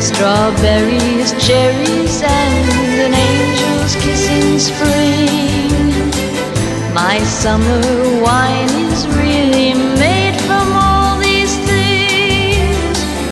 Strawberries, cherries, and an angel's kiss in spring. My summer wine